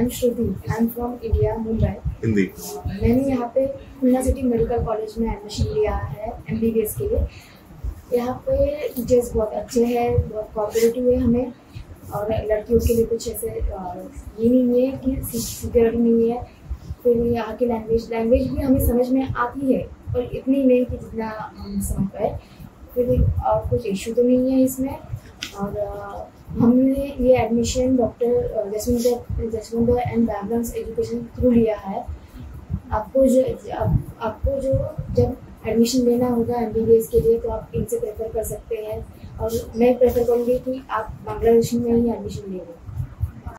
I am Shruti I am from India Mumbai Hindi. मैंने यहाँ पे खुलना सिटी मेडिकल कॉलेज में एडमिशन लिया है एम बी बी एस के लिए। यहाँ पे टीचर्स बहुत अच्छे हैं बहुत कॉपरेटिव है हमें। और लड़कियों के लिए कुछ ऐसे ये नहीं है कि सिक्योरिटी नहीं है। फिर यहाँ की लैंग्वेज लैंग्वेज भी हमें समझ में आती है पर इतनी नहीं कि जितना हम समझ पाए। फिर और कुछ इशू तो नहीं है इसमें। और हमने ये admission doctor Jaswinder Jaswinder and background education through लिया है। आपको जो आप, आपको जो जब एडमिशन लेना होगा एम के लिए तो आप इनसे प्रेफर कर सकते हैं। और मैं प्रेफर करूँगी कि आप बांग्लादेश में ही एडमिशन ले लें।